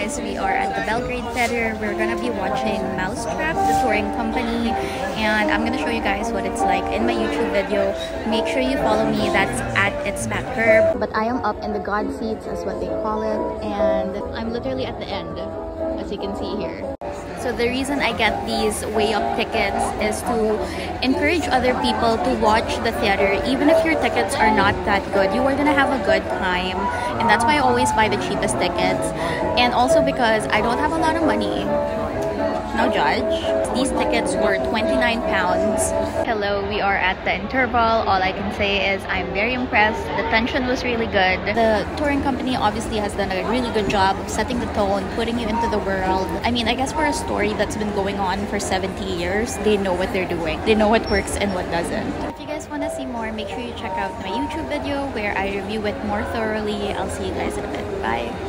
guys, we are at the Belgrade Theater. We're gonna be watching Mousetrap, the touring company, and I'm gonna show you guys what it's like in my YouTube video. Make sure you follow me, that's at It's Pat Herb. But I am up in the God seats, as what they call it, and I'm literally at the end, as you can see here. So the reason I get these way up tickets is to encourage other people to watch the theater even if your tickets are not that good. You are gonna have a good time and that's why I always buy the cheapest tickets. And also because I don't have a lot of money no judge. These tickets were 29 pounds. Hello, we are at the interval. All I can say is I'm very impressed. The tension was really good. The touring company obviously has done a really good job of setting the tone, putting you into the world. I mean, I guess for a story that's been going on for 70 years, they know what they're doing. They know what works and what doesn't. If you guys want to see more, make sure you check out my YouTube video where I review it more thoroughly. I'll see you guys in a bit. Bye!